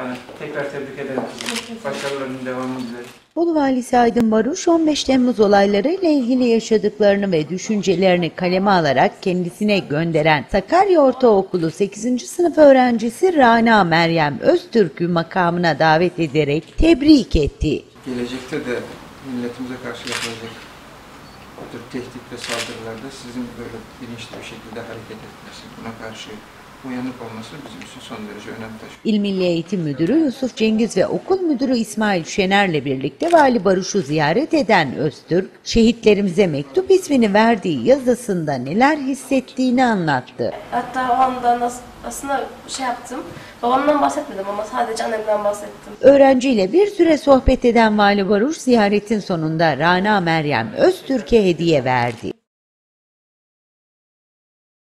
Yani tekrar tebrik ederim. Başarılarının devamını dilerim. Bolu Valisi Aydın Baruş 15 Temmuz olaylarıyla ilgili yaşadıklarını ve düşüncelerini kaleme alarak kendisine gönderen Sakarya Ortaokulu 8. sınıf öğrencisi Rana Meryem Öztürk'ü makamına davet ederek tebrik etti. Gelecekte de milletimize karşı yapılacak bu tür tehdit ve saldırılarda sizin böyle bilinçli bir şekilde hareket etmesi, buna karşı uyanık olması bizim için son derece önem taşıyor. İl Milli Eğitim Müdürü Yusuf Cengiz ve Okul Müdürü İsmail Şener'le birlikte Vali Baruş'u ziyaret eden Öztürk, şehitlerimize mektup ismini verdiği yazısında neler hissettiğini anlattı. Hatta o anda aslında şey yaptım. Babamdan bahsetmedim ama sadece annemden bahsettim. Öğrenciyle bir süre sohbet eden Vali Baruş ziyaretin sonunda Rana Meryem Öztürk'e hediye verdi.